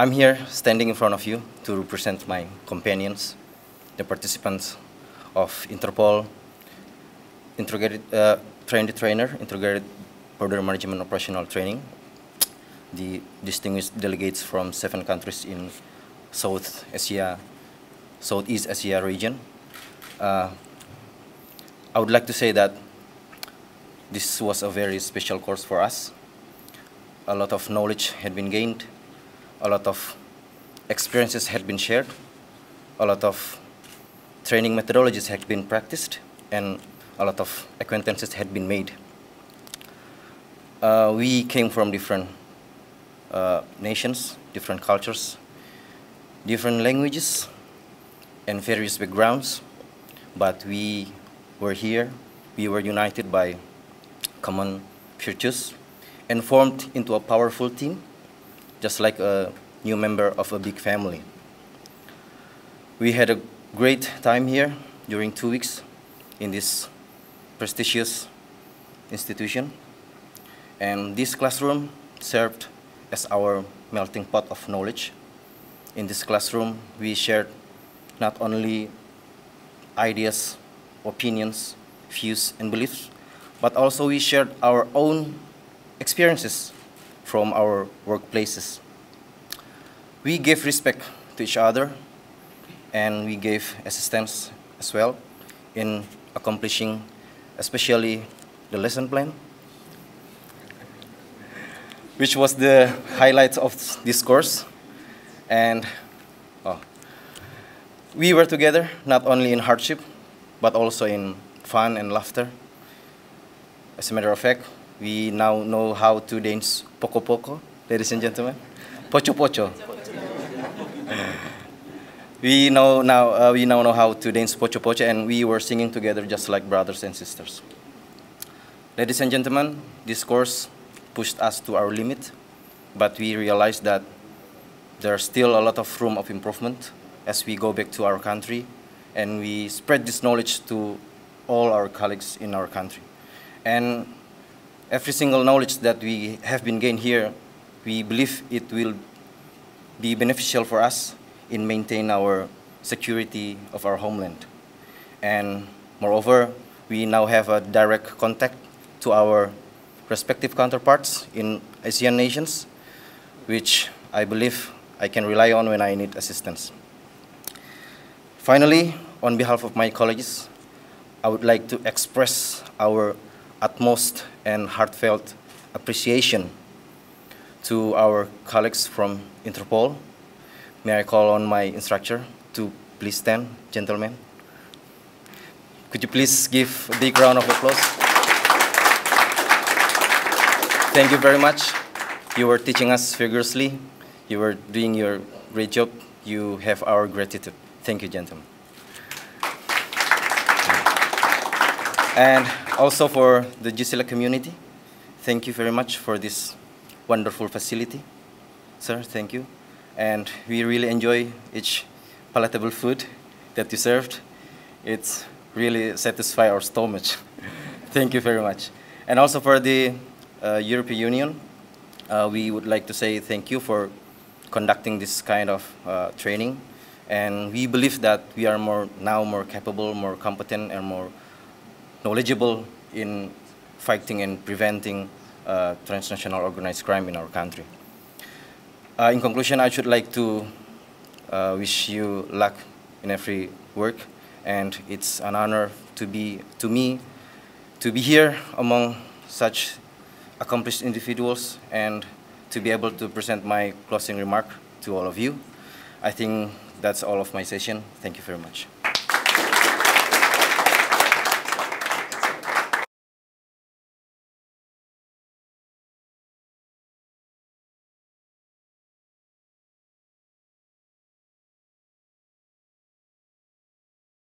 I'm here standing in front of you to represent my companions, the participants of Interpol integrated uh, trained trainer, integrated border management operational training, the distinguished delegates from seven countries in South Asia, Southeast Asia region. Uh, I would like to say that this was a very special course for us. A lot of knowledge had been gained, a lot of experiences had been shared, a lot of training methodologies had been practiced, and a lot of acquaintances had been made. Uh, we came from different uh, nations, different cultures, different languages, and various backgrounds, but we were here, we were united by common virtues and formed into a powerful team, just like a new member of a big family. We had a great time here during two weeks in this prestigious institution. And this classroom served as our melting pot of knowledge. In this classroom, we shared not only ideas, opinions, views, and beliefs, but also we shared our own experiences from our workplaces. We gave respect to each other, and we gave assistance as well in accomplishing especially the lesson plan, which was the highlight of this course. And oh, we were together not only in hardship, but also in fun and laughter. As a matter of fact, we now know how to dance poco poco, ladies and gentlemen. Poco poco. we know now uh, we now know how to dance poco poco, and we were singing together just like brothers and sisters. Ladies and gentlemen, this course pushed us to our limit, but we realized that there's still a lot of room of improvement as we go back to our country, and we spread this knowledge to all our colleagues in our country. And every single knowledge that we have been gained here, we believe it will be beneficial for us in maintain our security of our homeland. And moreover, we now have a direct contact to our respective counterparts in ASEAN nations, which I believe I can rely on when I need assistance. Finally, on behalf of my colleagues, I would like to express our utmost and heartfelt appreciation to our colleagues from Interpol. May I call on my instructor to please stand, gentlemen. Could you please give a big round of applause? Thank you very much. You were teaching us vigorously. You were doing your great job. You have our gratitude. Thank you, gentlemen. And also for the JCLEC community, thank you very much for this wonderful facility. Sir, thank you. And we really enjoy each palatable food that you served. It's really satisfy our stomach. thank you very much. And also for the uh, European Union, uh, we would like to say thank you for conducting this kind of uh, training. And we believe that we are more now more capable, more competent, and more knowledgeable in fighting and preventing uh, transnational organized crime in our country. Uh, in conclusion, I should like to uh, wish you luck in every work, and it's an honor to be to me to be here among such accomplished individuals and to be able to present my closing remark to all of you. I think that's all of my session. Thank you very much.